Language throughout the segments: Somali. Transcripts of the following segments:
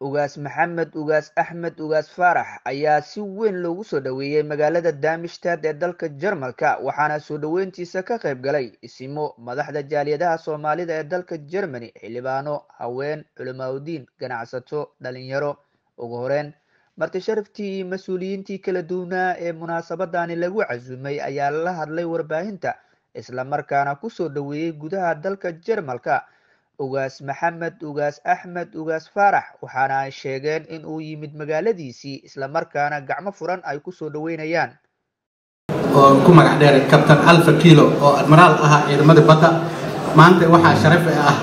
ugaas maxamed ugaas axmed ugaas faarax ayaa si weyn loogu soo dhoweeyey magaalada damistad ee dalka jarmalka waxaana soo dhoweyntiisa ka qayb galay isimo madaxda jaaliyadaha soomaalida ee dalka germany xildhibaano haween culimaadudiin ganacsato dhalinyaro. Ugu horeyn marti sharaftii iyo mas'uuliyiintii kala duwanaa ee munaasabadani lagu casuumay ayaa la hadlay warbaahinta islamarkaana ku soo dhoweeyey gudaha dalka jarmalka ugaas maxamed ugaas axmed ugaas faarax waxaana ay sheegeen in uu yimid magaaladiisii islamarkaana gacmo furan ay ku soo dhoweynayaan. Oo ku magac dheer kabtan alfa kilo oo admiraal ahaa ciidamada badda maanta waxaa sharaf ah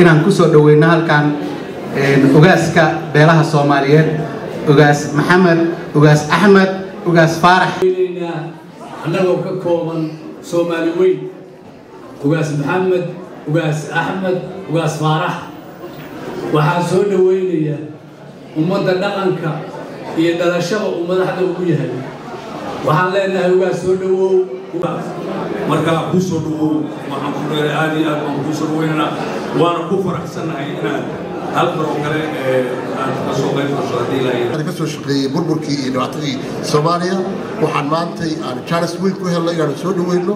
inaan ku soo dhoweyno halkan ugaaska beelaha soomaaliyeed. Ugaas maxamed ugaas axmed ugaas faarax annagoo ka kooban soomaali weyn ugaas maxamed ugaas axmed ugaas faarax. Waxaa soo dhoweynaya ummadda dhaqanka iyo dhalashada uu madaxda ugu yahay. Waxaan leenahay ugaas soo dhowow markaa kuu soo dhowow waxaan ku dheeray aad iyo aad baan kuu soo dhoweynanaa waana ku faraxsannahay inaad hal mar oo kale aad ka soo qayb gasho haddii ilaahay ka soo shaqeeyey burburkii iyo dhibaatadii soomaaliya. Waxaan maantay aan charles weyn ku helnay inaanu soo dhoweyno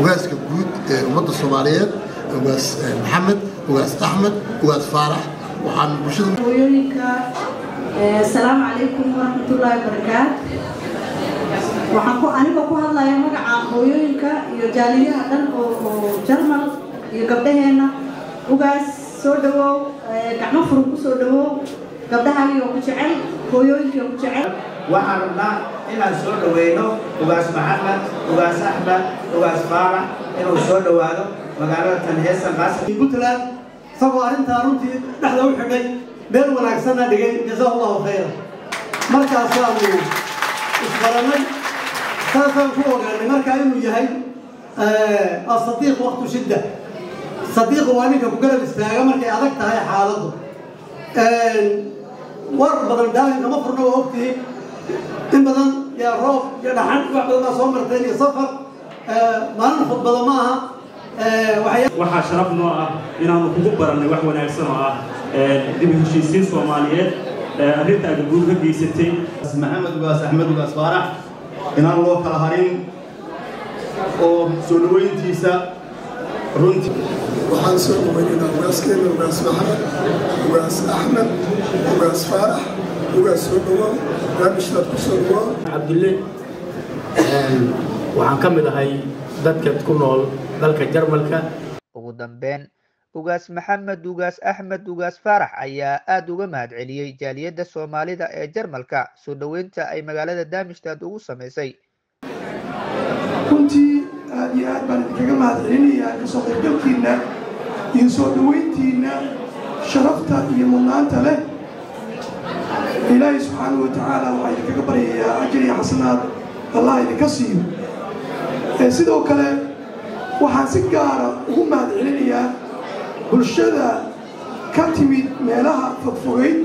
ugaaska guud ee ummadda soomaaliyeed ugaas maxamed ugaas axmed ugaas faarax waxaan bulshada hooyooyinka asalaamu calaykum waraxmatullaahi wabarakaat waxaan ku aniga ku hadlaya magaca hooyooyinka iyo jaaliyaha dhan oo jarmal iyo gabdhaheenna ugaas soo dhawow gacmo furun ku soo dhawow gabdhahaagii oo ku jecel hooyooyinkii oo ku jecel waxaan rabnaa inaan soo dhoweyno ugaas maxamed ugaas axmed ugaas faarax inuu soo dhowaado magaalada tanheesan qaasam puntland. Isagoo arrintaa runtii dhexda u xidhay meel wanaagsanna dhigay jazaa allahu khayra markaasaanu isbarannay saasaan ku ogaanay markaa inuu yahay asadiiq waqtu shidda. Sadiiqu waa ninka ku garab istaaga markay adag tahay xaaladdu. War badan daalin kama furno waa ogtihiin in badan yaa roob iyo dhaxan wax badan baa soo marteen iyo safar maalin khudbada ma aha. Waxaa sharaf noo ah inaanu kugu barannay wax wanaagsan oo ah dib heshiisiin soomaaliyeed. Arrinta aad guud ka geysatay. Maxamed ugaas axmed ugaas faarax. Inaan loo kala harin oo soo dhoweyntiisa runtii waxaan soo dhaweynaynaa ugaaskeena ugaas maxamed ugaas axmed ugaas faarax ugaas soo dhawaa raabishnaad ku soo dhawaa cabdulle waxaan ka mid ahay dadka ku nool dalka jarmalka. Ugu dambeyn ugaas maxamed ugaas axmed ugaas faarax ayaa aada uga mahadceliyey jaaliyadda soomaalida ee jarmalka soo dhoweynta ay magaalada damistad ugu samaysay runtii aad iyo aad baan idinkaga mahadcelinayaa ka soo qaybgalkiinna iyo soo dhoweyntiinna sharafta iyo mudnaanta leh ilaahay subxaanahu wa tacaala waxaa idinkaga baryayaa ajir iyo xasanaad. Allah idinka siiyo. Sidoo kale waxaan si gaara ugu mahadcelinayaa bulshada ka timid meelaha fogfogeyd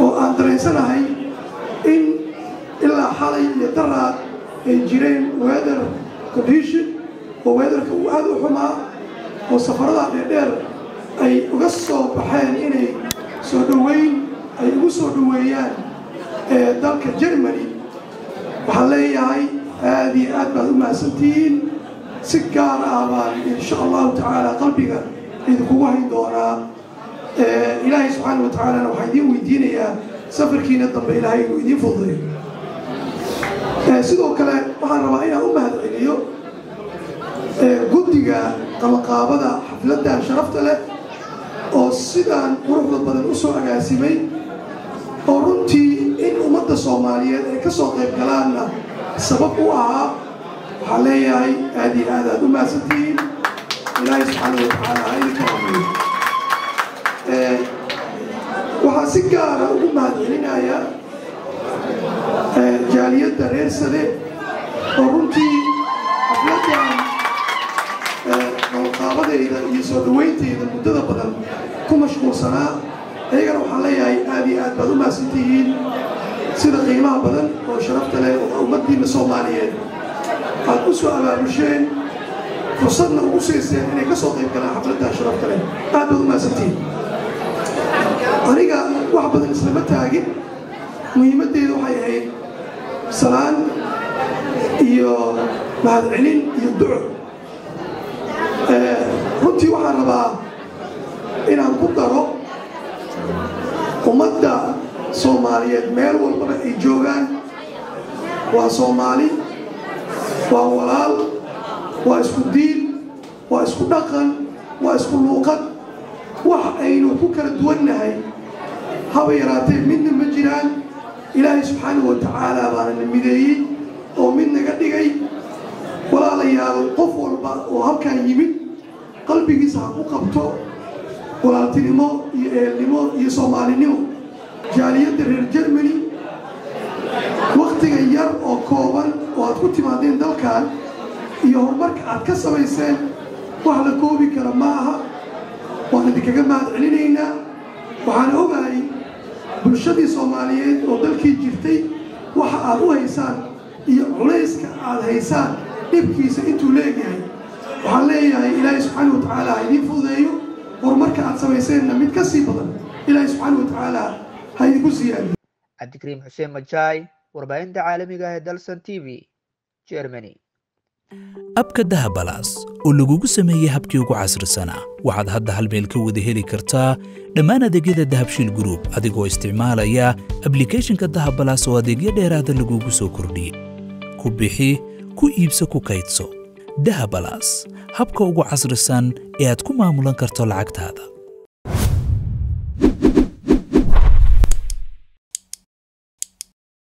oo aan dareensanahay in ilaa xalay iyo daraad ay jireen weather condition oo weatherka uu aada u xumaa oo safarada dheerdheer ay uga soo baxeen inay soo dhoweyn ay ugu soo dhoweeyaan dalka germany. Waxaan leeyahay aada iyo aad baad u mahadsantihiin. Si gaar ah insha allahu tacaala qalbiga idinkugu hayn doonaa. Ilaahay subxaana wa tacaalana idiin weydiinayaa safarkiina dambe ilaahay inuu idiin fududeeyo. Sidoo kale waxaan rabaa inaan u mahadceliyo guddiga qabanqaabada xafladdan sharafta leh oo sidaan quruxda badan u agaasimay oo runtii in ummadda soomaaliyeed ay ka soo qayb galaanna. Sabab u ahaa waxaan leeyahay aad iyo aad aad u mahadsantihiin ilaahay subxaana wa tacaala ha rabiyo waxaan si gaara ugu mahadcelinayaa jaaliyadda reer sade. Oo runtii xafladdan qabanqaabadeyda iyo soo dhawaynteyda muddada badan ku mashquulsanaa ayagana waxaan leeyahay aad iyo aad baad u mahadsantihiin sida qiimaha badan oo sharafta leh oo ummaddiina soomaaliyeed. Aad u soo abaabusheen fursadna ugu siiseen inay ka soo qayb galaan xafladdan sharafta leh. Aad baad u mahadsantihiin badan islama taagin. Muhiimaddeedu waxay ahayd salaan iyo mahadcelin iyo duco. Runtii waxaan rabaa inaan ku daro ummadda soomaaliyeed meel walbaba ay joogaan. Waa soomaali waa walaal waa isku diin waa isku dhaqan waa isku luuqad. Wax aynu ku kala duwannahay haba yaraatee midna ma jiraan. Ilaahay subxaanahu wa tacaala baana na mideeyey oo mid naga dhigay. Walaalayaal qof walba oo halkaan yimid qalbigiisa ha ku qabto walaaltinimo iyo eelnimo iyo soomaalinimo jaaliyadda reer jermany wakhtiga yar oo kooban oo aad ku timaadeen dalkan iyo horumarka aad ka samayseen wax la koobi kara ma aha waan idinkaga mahad celinaynaa waxaan ogahay bulshadii soomaaliyeed oo dalkii jirtay waxa aad u haysaan iyo culayska aad haysaan dhibkiisa intuu leegyahay. Waxaan leeyahay ilaahay subxaana wa tacaala ha idiin fududeeyo horumarka aad samayseenna mid ka sii badan ilaahay subxaana wa tacaala ha idinku siyaadiyo cabdikariim xuseen majaay warbaahinta caalamiga ah ee dalsan t v germany abka dahabalaas oo lagugu sameeyey habkii ugu casrisanaa waxaad hadda hal meel ka wada heli kartaa dhammaan adeegyada dahabshiil gruub adigoo isticmaalaya ablikhethonka dahabalaas oo adeegyo dheeraada lagugu soo kordhiyey ku bixi ku iibso ku kaydso dahabalaas habka ugu casrisan ee aad ku maamulan karto lacagtaada